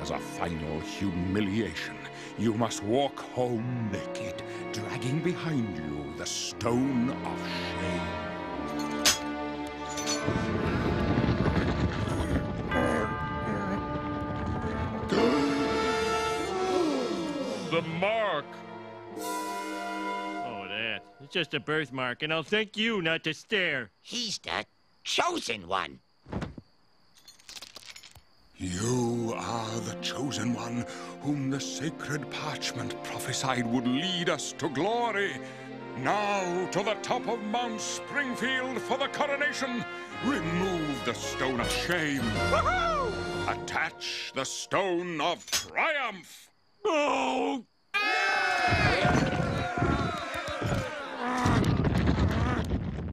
as a final humiliation, you must walk home naked, dragging behind you the stone of shame. The mark! Oh, that. It's just a birthmark, and I'll thank you not to stare. He's the chosen one. You are the chosen one whom the sacred parchment prophesied would lead us to glory. Now to the top of Mount Springfield for the coronation. Remove the stone of shame. Attach the stone of triumph. Oh!